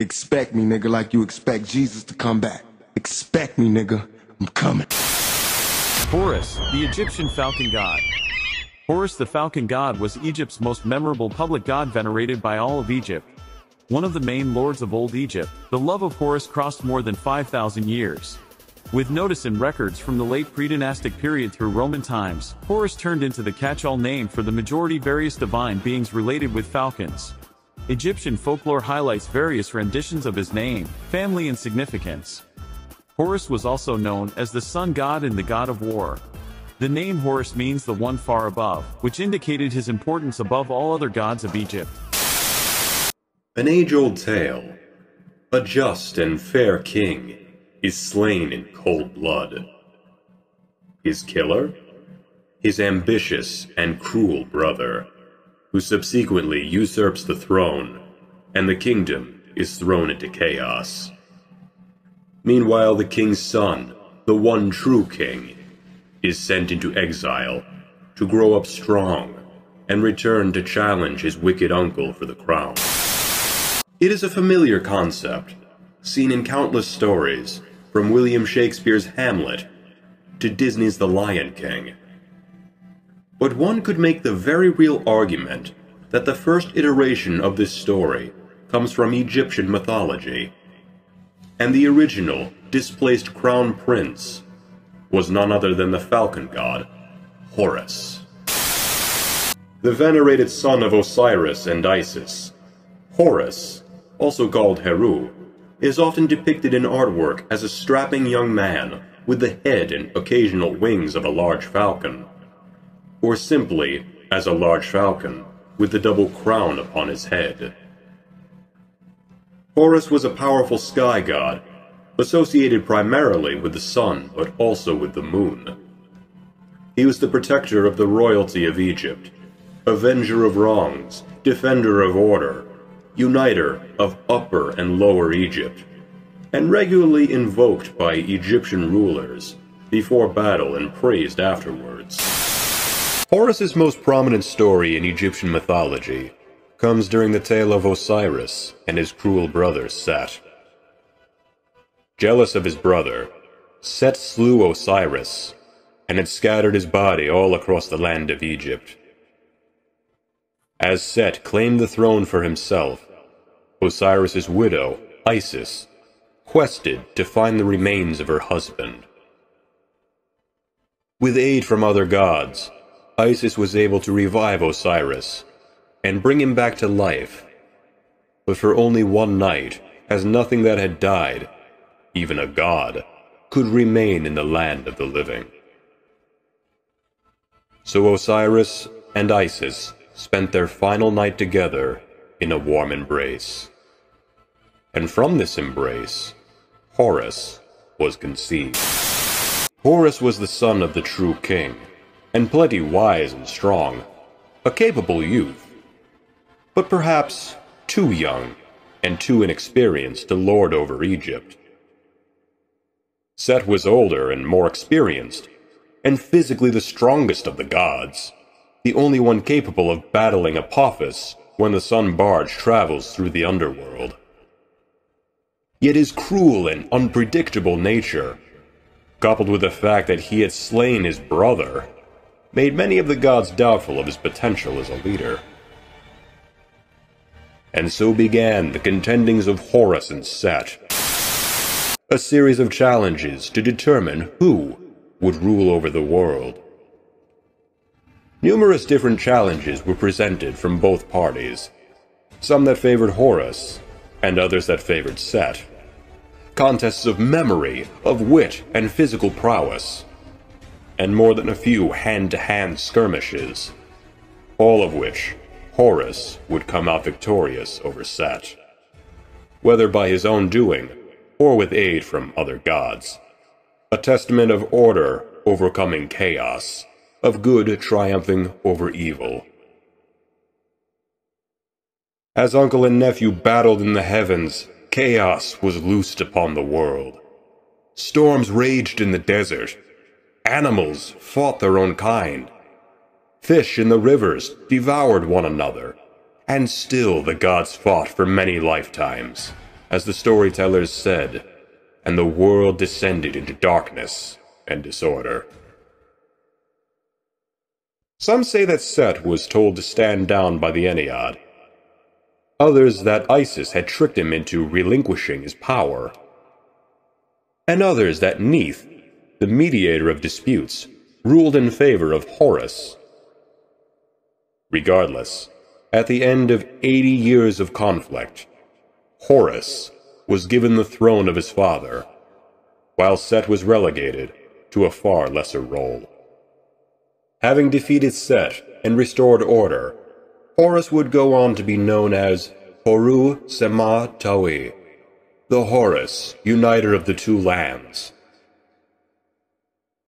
Expect me, nigga, like you expect Jesus to come back. Expect me, nigga. I'm coming. Horus, the Egyptian falcon god. Horus the falcon god was Egypt's most memorable public god venerated by all of Egypt. One of the main lords of old Egypt, the love of Horus crossed more than 5,000 years. With notice in records from the late pre-dynastic period through Roman times, Horus turned into the catch-all name for the majority various divine beings related with falcons. Egyptian folklore highlights various renditions of his name, family and significance. Horus was also known as the sun god and the god of war. The name Horus means the one far above, which indicated his importance above all other gods of Egypt. An age-old tale. A just and fair king is slain in cold blood. His killer? His ambitious and cruel brother, who subsequently usurps the throne, and the kingdom is thrown into chaos. Meanwhile, the king's son, the one true king, is sent into exile to grow up strong and return to challenge his wicked uncle for the crown. It is a familiar concept, seen in countless stories, from William Shakespeare's Hamlet to Disney's The Lion King. But one could make the very real argument that the first iteration of this story comes from Egyptian mythology, and the original displaced crown prince was none other than the falcon god, Horus. The venerated son of Osiris and Isis, Horus, also called Heru, is often depicted in artwork as a strapping young man with the head and occasional wings of a large falcon, or simply as a large falcon with the double crown upon his head. Horus was a powerful sky god associated primarily with the sun but also with the moon. He was the protector of the royalty of Egypt, avenger of wrongs, defender of order, uniter of Upper and Lower Egypt, and regularly invoked by Egyptian rulers before battle and praised afterwards. Horus's most prominent story in Egyptian mythology comes during the tale of Osiris and his cruel brother Set. Jealous of his brother, Set slew Osiris and had scattered his body all across the land of Egypt. As Set claimed the throne for himself, Osiris's widow, Isis, quested to find the remains of her husband. With aid from other gods, Isis was able to revive Osiris and bring him back to life, but for only one night, as nothing that had died even a god, could remain in the land of the living. So Osiris and Isis spent their final night together in a warm embrace. And from this embrace, Horus was conceived. Horus was the son of the true king, and plenty wise and strong, a capable youth, but perhaps too young and too inexperienced to lord over Egypt. Set was older and more experienced, and physically the strongest of the gods, the only one capable of battling Apophis when the sun barge travels through the underworld. Yet his cruel and unpredictable nature, coupled with the fact that he had slain his brother, made many of the gods doubtful of his potential as a leader. And so began the contendings of Horus and Set, a series of challenges to determine who would rule over the world. Numerous different challenges were presented from both parties, some that favored Horus, and others that favored Set. Contests of memory, of wit, and physical prowess, and more than a few hand-to-hand skirmishes, all of which Horus would come out victorious over Set, whether by his own doing or with aid from other gods. A testament of order overcoming chaos, of good triumphing over evil. As uncle and nephew battled in the heavens, chaos was loosed upon the world. Storms raged in the desert. Animals fought their own kind. Fish in the rivers devoured one another. And still the gods fought for many lifetimes as the storytellers said, and the world descended into darkness and disorder. Some say that Set was told to stand down by the Ennead. Others that Isis had tricked him into relinquishing his power. And others that Neith, the mediator of disputes, ruled in favor of Horus. Regardless, at the end of 80 years of conflict, Horus was given the throne of his father, while Set was relegated to a far lesser role. Having defeated Set and restored order, Horus would go on to be known as Horu Sema Tawi, the Horus, uniter of the two lands,